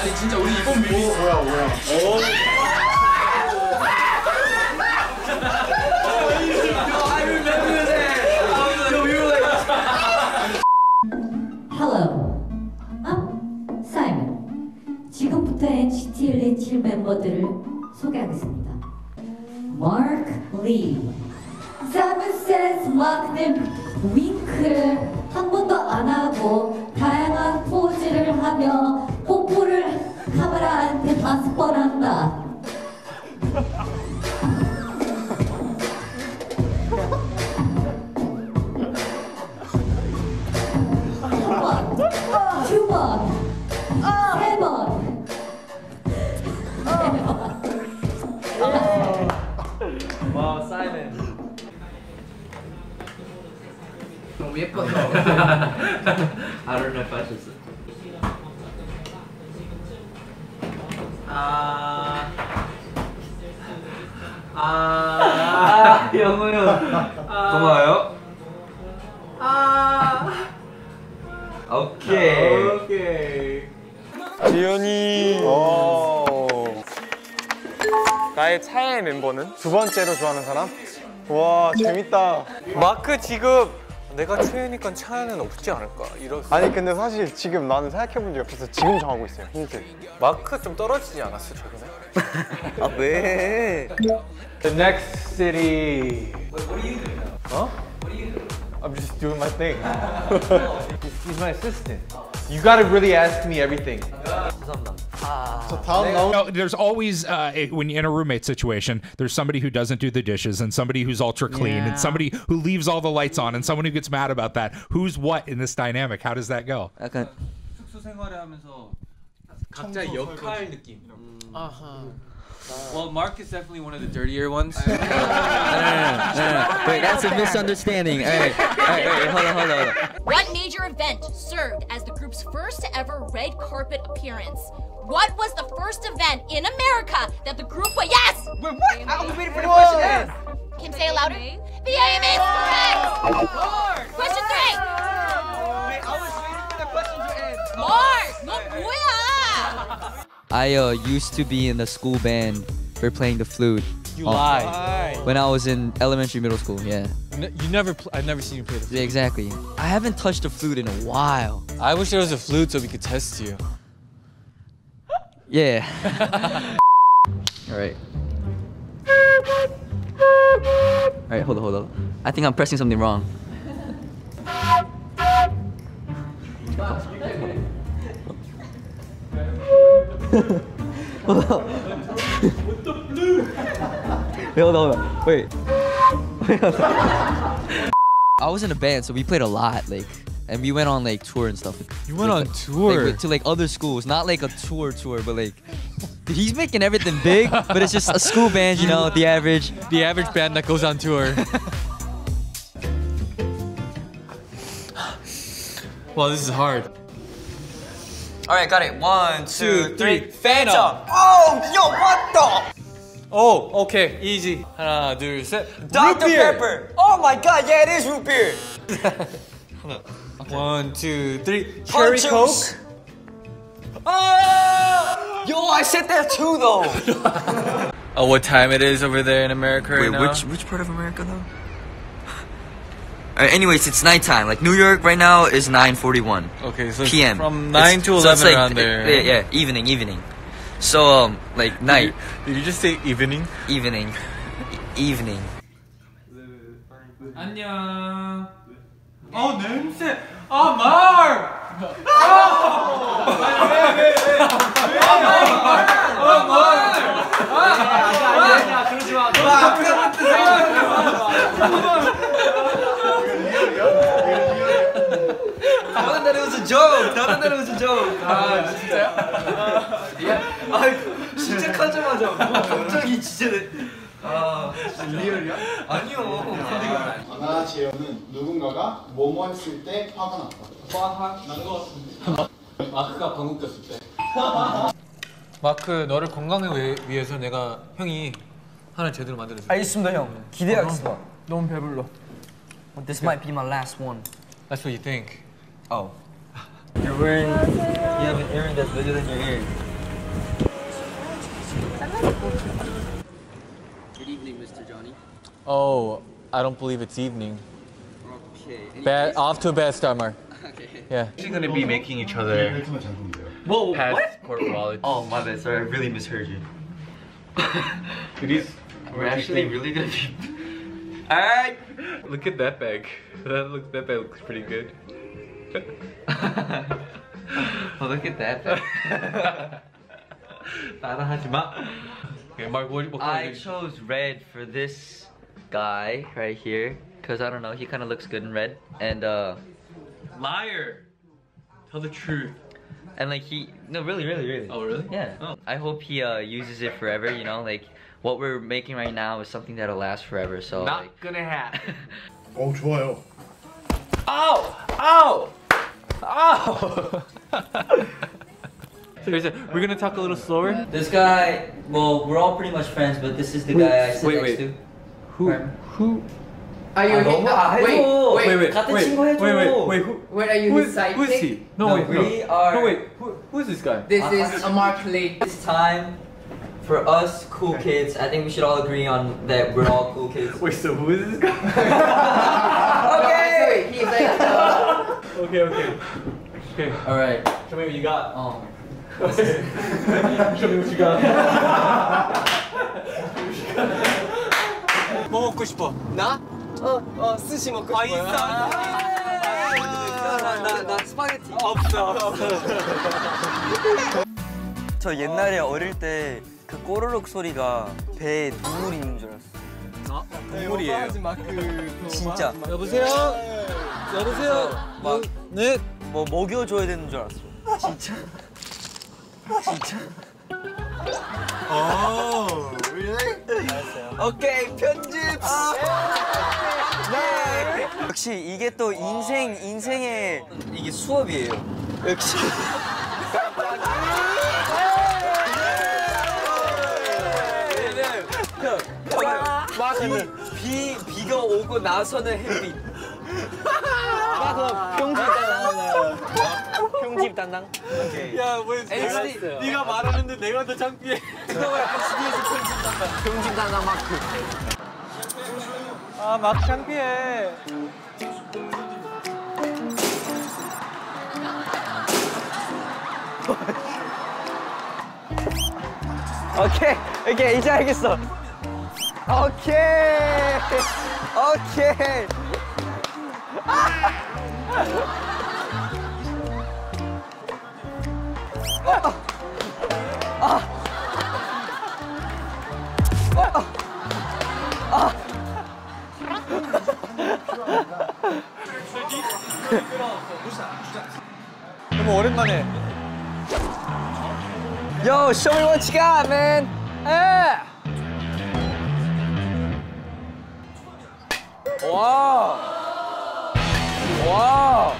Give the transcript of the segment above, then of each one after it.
아니 진짜 우리 이번 뮤비 뭐야 뭐야 오 Hello, I'm Simon. 지금부터 NCT 127 멤버들을 소개하겠습니다. Mark Lee. Says 마크는 윙크를 한 번도 안 하고 다양한 포즈를 하며 뽀뽀를 카메라한테 다섯 번 한다. 너무 예뻐서. I don't know if I should say 아... 아... 영호 형 고마워요. 아... 오케이. 오케이. 지연이. 나의 차의 멤버는? 두 번째로 좋아하는 사람? 와 재밌다. 마크 지금 내가 최애니까 차에는 없지 않을까 이런 아니 근데 사실 지금 나는 생각해본 적이 없어서 지금 정하고 있어요. 힌트. 마크 좀 떨어지지 않았어 최근에? 아 왜? The next city What, are you doing now? Huh? What are you doing? I'm just doing my thing he's, he's my assistant You gotta really ask me everything 다음 나온 No, there's always uh, a- when you're in a roommate situation, there's somebody who doesn't do the dishes and somebody who's ultra clean and somebody who leaves all the lights on and someone who gets mad about that. Who's what in this dynamic? How does that go? 약간 숙소 생활을 하면서 각자 역할 느낌 Well, Mark is definitely one of the dirtier ones. no, no, no, no. Wait, that's a misunderstanding. Hey, hey, hey, hold on, hold on, hold on. What major event served as the group's first ever red carpet appearance? What was the first event in America that the group was? Yes! Wait, what? I was waiting for the question to ask. Can you say it louder? The AMA correct! Lord. Question three! Wait, I was waiting for the question to end. Mars! No, kuya! I uh, used to be in the school band for playing the flute. You lie. When I was in elementary, middle school, yeah. You never, I've never seen you play the flute. Yeah, exactly. I haven't touched a flute in a while. I wish there was a flute so we could test you. Yeah. All right. All right, hold on, hold on. I think I'm pressing something wrong. hold on. Wait, hold on, hold on. Wait. Wait, hold on. I was in a band, so we played a lot, like, and we went on like tour and stuff. You went Like, on like, tour? with- to like other schools, not like a tour tour, but like he's making everything big, but it's just a school band, you know, the average. The average band that goes on tour. wow, this is hard. All right, got it. One, two, three. Phantom. Oh, yo, what the? Oh, okay, easy. 하나, 둘, 셋. Dr. Root beer. Pepper. Oh my God, yeah, it is root beer. One, two, three. Cherry Punches. Coke. Oh, yo, I said that too, though. Oh, what time it is over there in America right Wait, now? which which part of America though? Uh, anyways, it's nighttime. Like New York right now is 9:41 Okay, so p.m. from nine It's- to so it's eleven like, around there. Yeah, yeah, evening, evening. So um, like night, Did you just say evening? evening, evening. 안녕. 어 냄새. 아 말. Joke. It was a joke. 아 진짜요? 아 진짜 하자마자 갑자기 진짜. 아 리얼이야? 아니요. 아나 재현은 누군가가 뭐뭐 했을 때 화가 났다. 마크 너를 건강을 위- 위해 서 내가 형이 하나 제대로 만들어줘. 알겠습니다 형. 기대하겠습니다. 너무 배불러. This might be my last one. That's what you think. Oh. You're wearing. You have an earring that's bigger than your ear. Good evening, Mr. Johnny. Oh, I don't believe it's evening. Okay. Bad, off to a bad start, Mark. Okay. Yeah. Actually gonna be making each other Whoa, passport wallets. Oh, my bad. Sorry, I really misheard you. It is. We're actually really gonna be. Alright! Look at that bag. That looks. That bag looks pretty good. Oh, look at that. 따라하지 마. Okay, Mark, what, what I chose red for this guy right here. Because, I don't know, he kind of looks good in red. And, uh... Liar! Tell the truth. And, like, he... No, really, really, really. Oh, really? Yeah. Oh. I hope he uh, uses it forever, you know? Like, what we're making right now is something that'll last forever, so... Not like... gonna happen. oh, trial. oh oh oh. So we're gonna talk a little slower. This guy, well, we're all pretty much friends, but this is the who, guy I sit wait, next wait. to. Who? Who? Are you his, ah, wait, wait, wait, wait, wait, wait, wait, wait, who, wait, are you who is, who is he? No, no we no. are, no, wait, who, who is this guy? This ah, is ah. Amar Lee. It's time for us cool kids, I think we should all agree on that we're all cool kids. Wait, so who is this guy? okay! He's like... okay, okay. Okay. Alright. Come here, you got... Um, got. 뭐 먹고 싶어? 나? 어, 어, 스시 먹고 싶어. 아, 있어. 나, 나 스파게티. 없어, 없어. 저 옛날에 어 릴 때 그 꼬르륵 소리가 배에 눈물이 있는 줄 알았어. 동물이에요. 진짜. 여보세요? 여보세요? 막 네? 뭐 먹여줘야 되는 줄 알았어. 진짜. 진짜. 어, really? 오케이 편집. 네. 역시 이게 또 인생 인생의 이게 수업이에요. 역시. 막비 비 비가 오고 나서는 햇빛. 막 평집 담당. 평집 담당. 오케이. 야, 왜 NCT. 네가 말하는데 내가 더 창피해. 그거 약간 CD에서 평집 담당. 평집 담당 마크. 아, 막 창피해. 오케이 오케이 이제 알겠어 오케이 오케이 Yo, show me what you got, man. Yeah. Wow. Wow.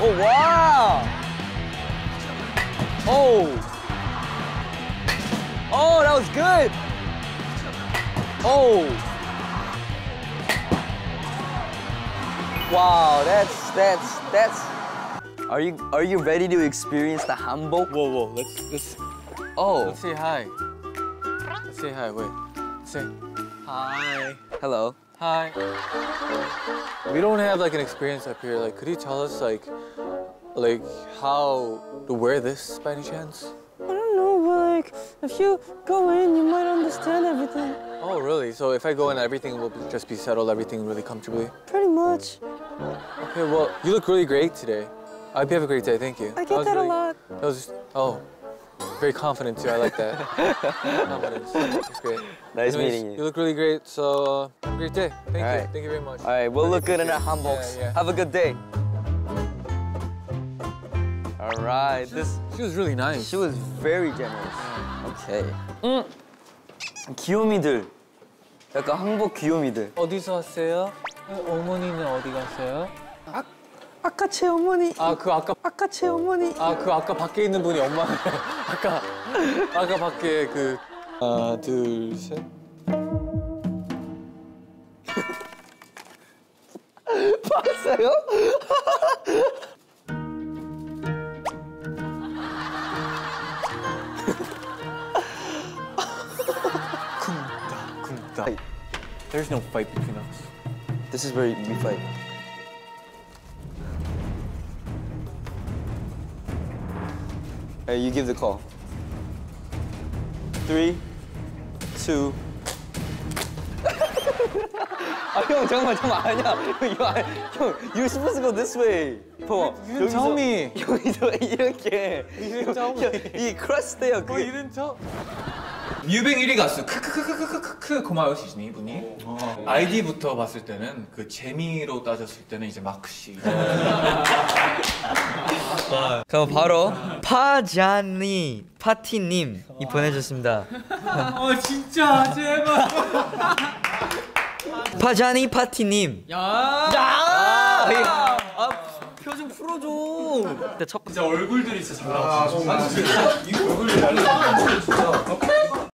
Oh, wow. Oh. Oh, that was good. Oh. Wow, that's, that's, that's. Are you, are you ready to experience the humble? Whoa, whoa, let's, let's Oh, let's say hi. Let's say hi. Wait. Say hi. hello. Hi. We don't have like an experience up here. Like, could you tell us like, like how to wear this by any chance? I don't know, but like, if you go in, you might understand everything. Oh, really? So if I go in, everything will just be settled, everything really comfortably. Pretty much. Okay. Well, you look really great today. I hope you have a great day. Thank you. I That get was that a lot. That was just, oh, very confident too. I like that. Confidence. That's great. Nice Anyways, meeting you. You look really great. So uh, have a great day. Thank All you. right. Thank you very much. All right, we'll look good in our hanboks. Yeah, yeah. Have a good day. All right, this She was really nice. she was very generous. Okay. 음, 귀요미들. 약간 한복 귀요미들. 어디서 왔어요? 어머니는 어디 갔어요? 아까 제 어머니. 아, 그 아까 아까 제 어머니. 아, 그 아까 밖에 있는 분이 엄마. 아까 아까 밖에 그 하나, 둘, 셋. 봤어요? There's no fight between us. This is where we fight. Hey, you give the call. Three, two. 아, 형, 잠깐만, 잠깐만, 아니야. 형, 이거 아니, 형, you're supposed to go this way. 봐봐. Tell me. 여기서 이렇게. Tell me. 이 You 그게. didn't tell. 유뱅 1위 가수 크크크크크크크 고마워 시즌 이분이 아이디부터 봤을 때는 그 재미로 따졌을 때는 이제 마크 씨 그럼 바로 파자니 파티님 이 보내주셨습니다. 어 진짜 제발. 파자니 파티님. 야. 야! 아, 표정 풀어줘. 근데 첫 진짜 얼굴들이 진짜 잘 나왔어 아, 진짜 이거 얼굴이 잘 나왔어 진짜